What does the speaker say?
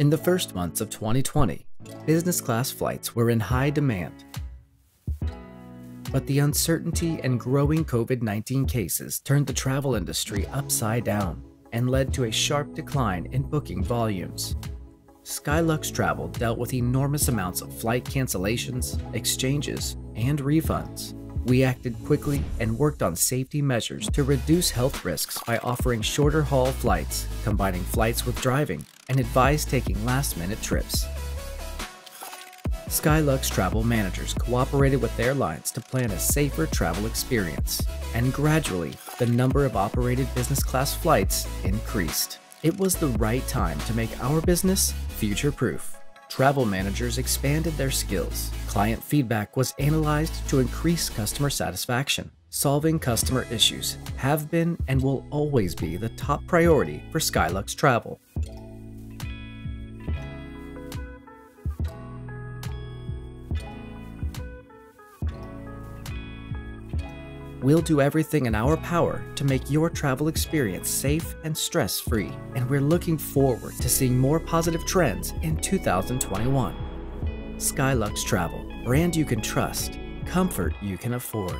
In the first months of 2020, business class flights were in high demand. But the uncertainty and growing COVID 19 cases turned the travel industry upside down and led to a sharp decline in booking volumes. Skylux Travel dealt with enormous amounts of flight cancellations, exchanges, and refunds. We acted quickly and worked on safety measures to reduce health risks by offering shorter haul flights, combining flights with driving, and advise taking last minute trips. Skylux travel managers cooperated with airlines to plan a safer travel experience, and gradually, the number of operated business class flights increased. It was the right time to make our business future proof. Travel managers expanded their skills. Client feedback was analyzed to increase customer satisfaction. Solving customer issues have been and will always be the top priority for Skylux Travel. We'll do everything in our power to make your travel experience safe and stress free, and we're looking forward to seeing more positive trends in 2021. Skylux Travel, brand you can trust, comfort you can afford.